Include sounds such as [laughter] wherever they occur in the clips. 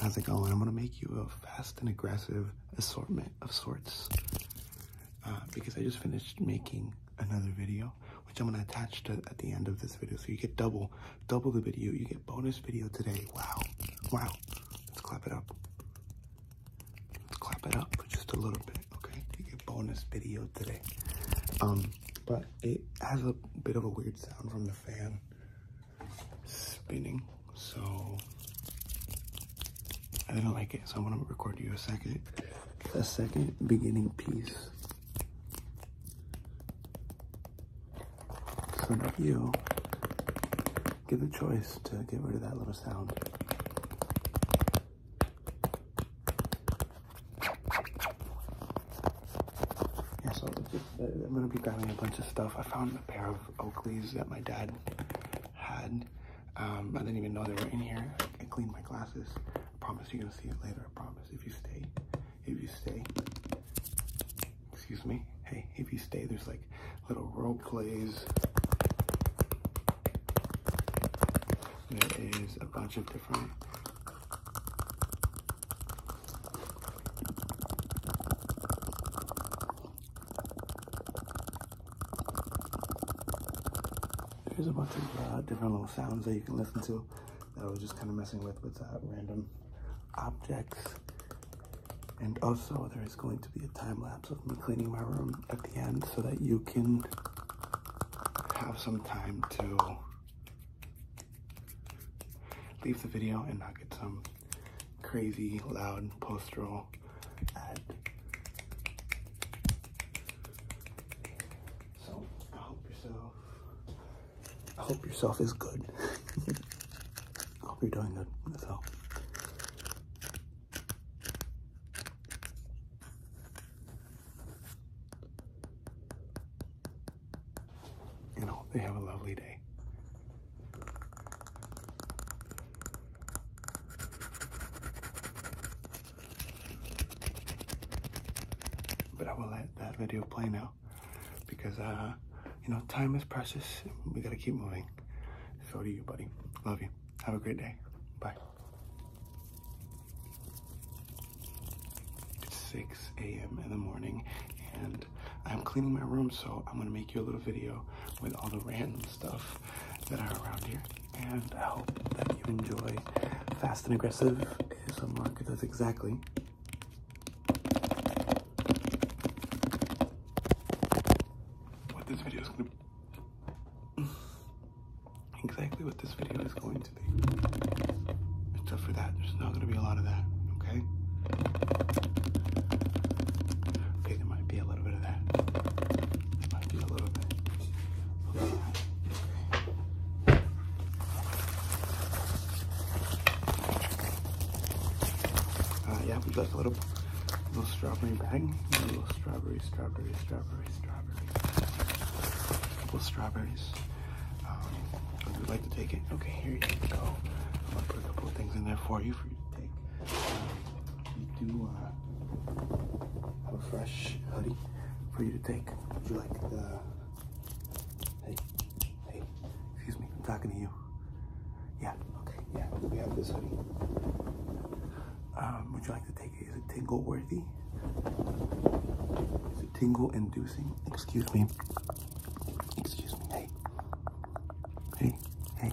How's it going? I'm gonna make you a fast and aggressive assortment of sorts uh, because I just finished making another video, which I'm gonna attach to at the end of this video. So you get double, double the video. You get bonus video today. Wow, wow. Let's clap it up. Let's clap it up for just a little bit, okay? You get bonus video today. Um, but it has a bit of a weird sound from the fan spinning, so I didn't like it, so I'm gonna record you a second, a second beginning piece. So now you get the choice to get rid of that little sound. Yeah, so just, uh, I'm gonna be grabbing a bunch of stuff. I found a pair of Oakleys that my dad had. Um, I didn't even know they were in here. I cleaned my glasses. Promise you're gonna see it later. I promise. If you stay, if you stay, excuse me. Hey, if you stay, there's like little role plays. There is a bunch of different There's a bunch of uh, different little sounds that you can listen to that I was just kind of messing with with uh, random objects. And also there is going to be a time lapse of me cleaning my room at the end so that you can have some time to leave the video and not get some crazy loud post-roll ad. So I hope yourself I hope yourself is good. [laughs] I hope you're doing good. That's all. You know, they have a lovely day. But I will let that video play now because, uh, you know, time is precious. We gotta keep moving. So do you, buddy. Love you. Have a great day. Bye. It's 6 a.m. in the morning and I'm cleaning my room, so I'm gonna make you a little video with all the random stuff that are around here. And I hope that you enjoy Fast and Aggressive ASMR because that's exactly what this video is going to exactly what this video is going to be. Except for that, there's not going to be a lot of that, okay? Okay, there might be a little bit of that. There might be a little bit of that. Uh, yeah, we got a little, little strawberry bag. A little strawberry, strawberry, strawberry, strawberry. A Little strawberries. Um, would you like to take it? Okay, here you go. I'm gonna put a couple of things in there for you for you to take. Um, we do uh, have a fresh hoodie for you to take. Would you like the? Hey, hey, excuse me. I'm talking to you. Yeah. Okay. Yeah. We have this hoodie. Um, would you like to take it? Is it tingle worthy? Is it tingle inducing? Excuse me. Excuse me. Hey. Hey. Hey.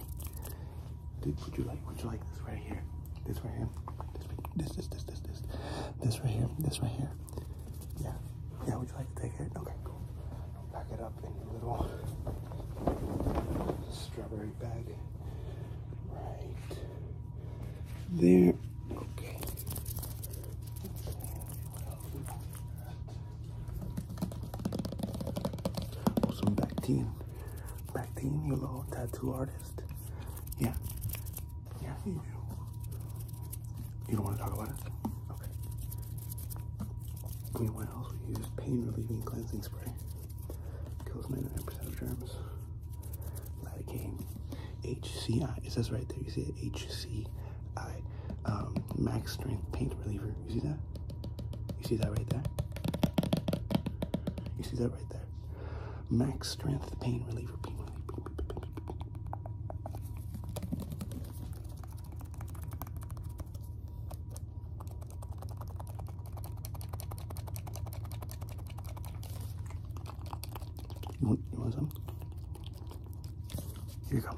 Dude, would you like would you like this right here? This right here? This this this this this this right here. This right here. Yeah. Yeah, would you like to take it? Okay, cool. Pack it up in your little strawberry bag. Right there. Okay. Oh, some Bactine. Bactine, you little tattoo artist. Yeah. Yeah, you do. You don't want to talk about it? Okay. I mean, what else? We use pain relieving cleansing spray. Kills 99% of germs. Lidocaine. HCI. It says right there. You see it? HCI. Um, max strength pain reliever. You see that? You see that right there? You see that right there? Max strength pain reliever. Want, you want some? Here you go.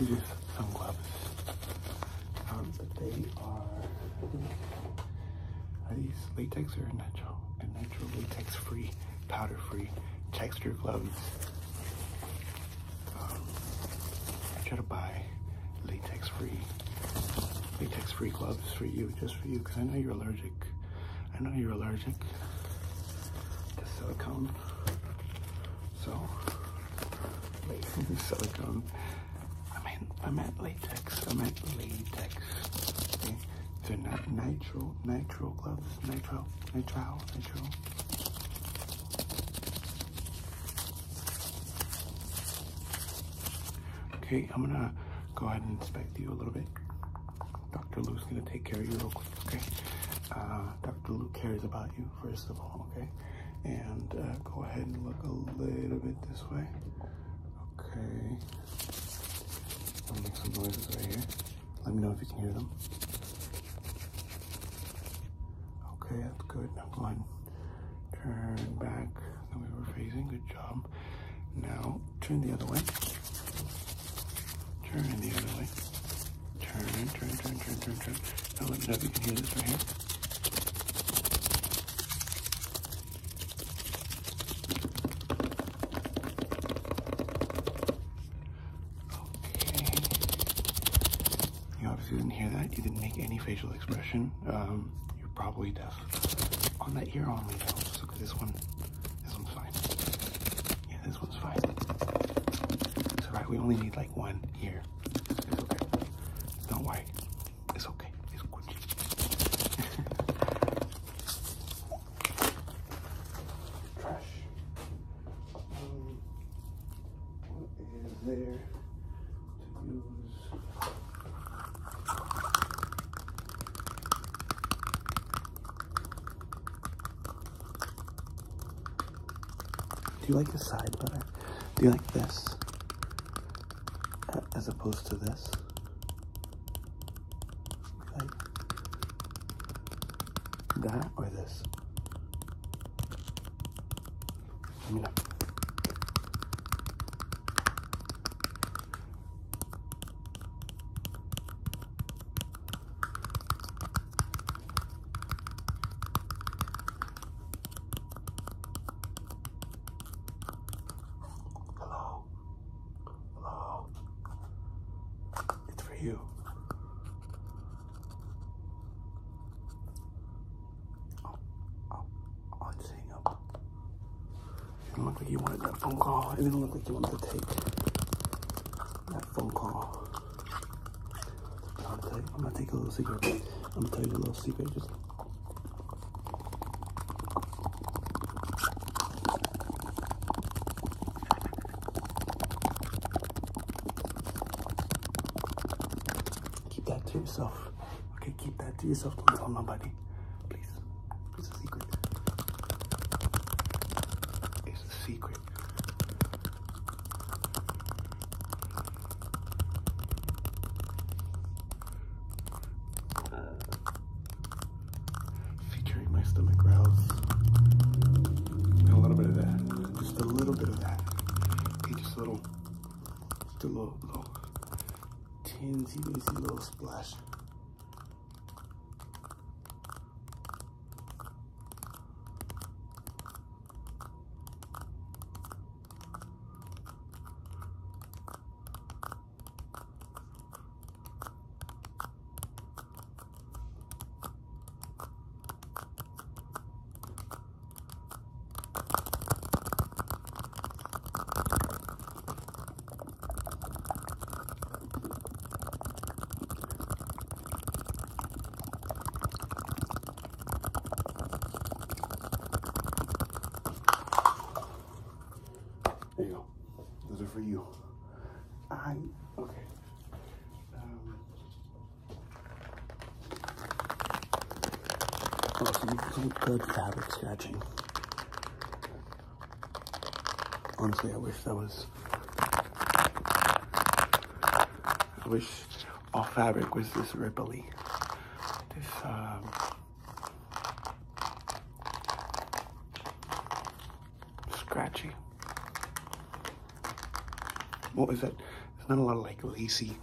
These some gloves. Um, but they are, are these latex or natural? Natural latex free, powder free, texture gloves. Um, I try to buy latex free, latex free gloves for you, just for you, because I know you're allergic. I know you're allergic to silicone. So, [laughs] silicone. I mean, I meant latex. I meant latex. They're not nitro, nitro gloves. Nitro, nitro, nitro. Okay, I'm gonna go ahead and inspect you a little bit. Dr. Lou's gonna take care of you real quick, okay? Uh, Dr. Lou cares about you, first of all, okay? And uh, go ahead and look a little bit this way. Okay. I'll make some noises right here. Let me know if you can hear them. Okay, that's good. Now go ahead turn back the way we're facing. Good job. Now turn the other way. Turn the other way. Turn, turn, turn, turn, turn, turn. Now let me know if you can hear this right here. Okay. You obviously didn't hear that. You didn't make any facial expression. Um, probably deaf. On that ear only though. Just look at this one. This one's fine. Yeah, this one's fine. It's alright. We only need like one ear. It's okay. Don't worry. It's okay. It's Gucci. Trash. Um, what is there to use? Do you like the side better? Do you like this as opposed to this? Like that or this? Let me know. You. Oh, oh, it's hang up. It didn't look like you wanted that phone call. It didn't look like you wanted to take that phone call. I'm gonna, you, I'm gonna take a little secret. I'm gonna tell you a little secret. Just keep that to yourself. Okay, keep that to yourself. Don't tell nobody. Please. It's a secret. It's a secret. Featuring my stomach growls. And a little bit of that. Just a little bit of that. Okay, just a little, just a little, little teensy weensy little splash. There you go. Those are for you. I okay. Um, oh, some good fabric scratching. Honestly, I wish that was. I wish all fabric was this ripply. This, um. What is that? There's not a lot of like lacy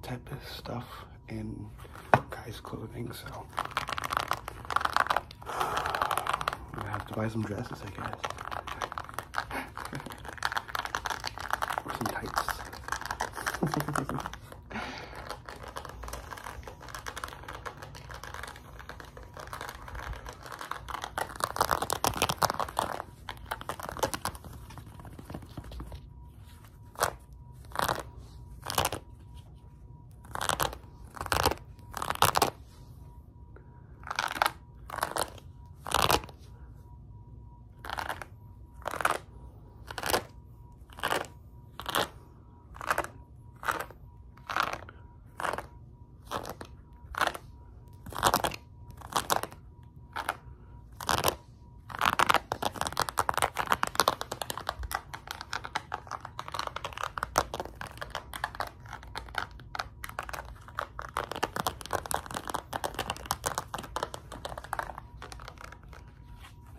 type of stuff in guys' clothing, so. I'm gonna have to buy some dresses, I guess. [laughs] or some tights.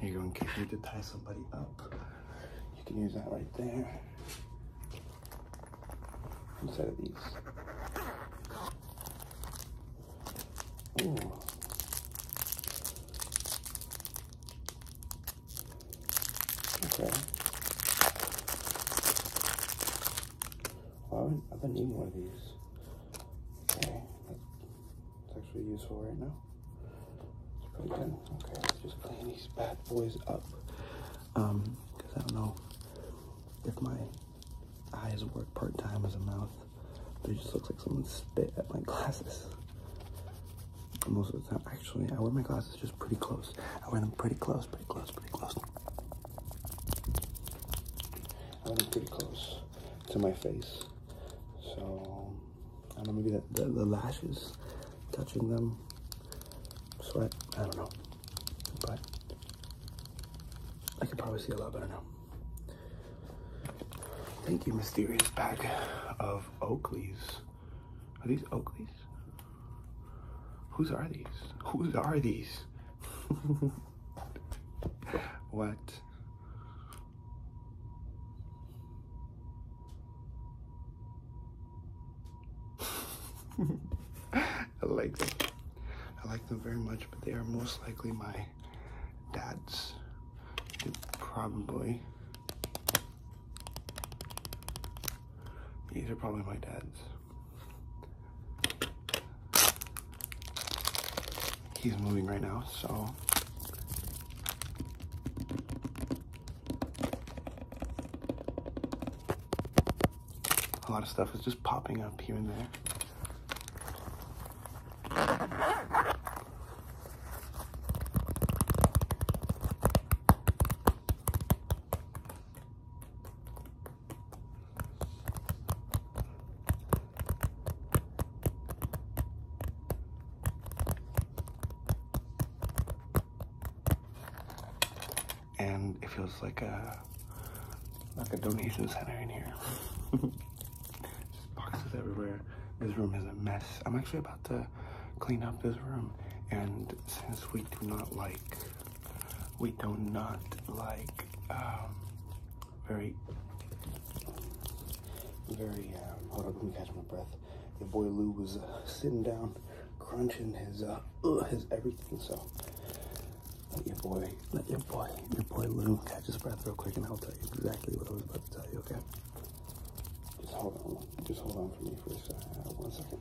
Here you go, in case you need to tie somebody up. You can use that right there. Instead of these. Ooh. Okay. Well, I've been, I've been needing one of these. Okay, that's actually useful right now. It's pretty good. Okay, let's just clean these bad boys up. Um, because I don't know if my eyes work part time as a mouth, but it just looks like someone spit at my [laughs] glasses. Most of the time, actually, I wear my glasses just pretty close. I wear them pretty close, pretty close, pretty close. I wear them pretty close to my face. So, I don't know, maybe the, the, the lashes touching them, sweat, I don't know. But I can probably see a lot better now. Thank you, mysterious bag of Oakleys. Are these Oakleys? Whose are these? Whose are these? [laughs] what? [laughs] I like them. I like them very much, but they are most likely my dad's. Probably. These are probably my dad's. He's moving right now, so. A lot of stuff is just popping up here and there. It feels like a like a donation center in here. [laughs] Just boxes everywhere. This room is a mess. I'm actually about to clean up this room, and since we do not like, we do not like um, very, very. Um, hold on, let me catch my breath. Your boy Lou was uh, sitting down, crunching his uh, his everything. So let your boy, let your boy, your boy Lou catch his breath real quick, and I'll tell you exactly what I was about to tell you. Okay? Just hold on, just hold on for me for a second. Uh, one second.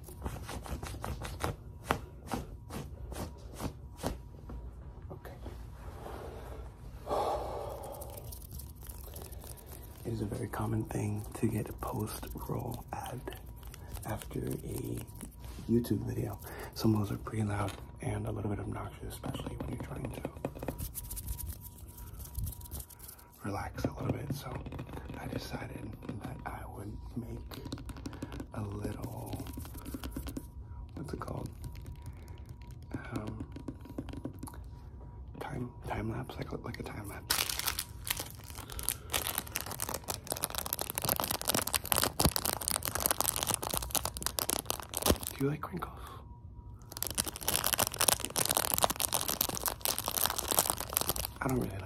Okay. [sighs] It is a very common thing to get a post-roll ad after a YouTube video. Some of those are pretty loud and a little bit obnoxious, especially when you're trying to relax a little bit. So I decided that I would make a little, what's it called? Um, time time lapse, like like a time lapse. Do you like crinkles? I don't really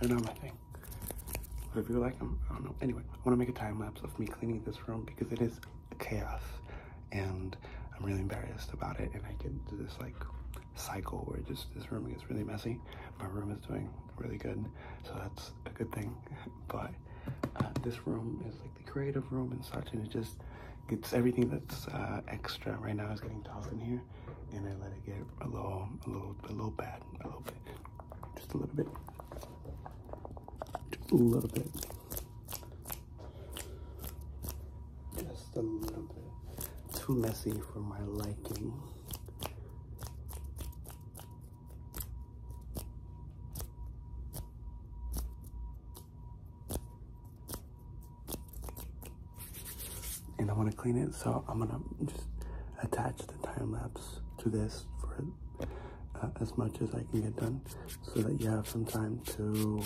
They're not my thing. But if you like them, I don't know. Anyway, I want to make a time lapse of me cleaning this room because it is chaos. And I'm really embarrassed about it. And I get into this like cycle where just this room gets really messy. My room is doing really good. So that's a good thing. [laughs] But uh, this room is like the creative room and such. And it just gets everything that's uh, extra right now is getting tossed in here. And I let it get a little, a little, a little bad, a little bit, just a little bit. A little bit. Just a little bit. Too messy for my liking. And I want to clean it, so I'm gonna just attach the time lapse to this for uh, as much as I can get done so that you have some time to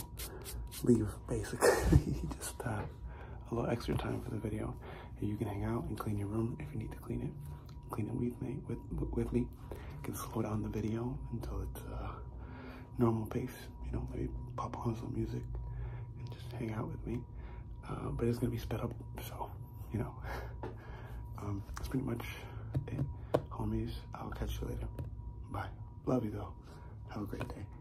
leave basically. [laughs] Just uh, a little extra time for the video. You can hang out and clean your room if you need to clean it. Clean it with me with with me. You can slow down the video until it's uh, normal pace you know maybe pop on some music and just hang out with me. Uh, but it's gonna be sped up so you know. [laughs] Um, that's pretty much it. Homies i'll catch you later. Bye love you though. Have a great day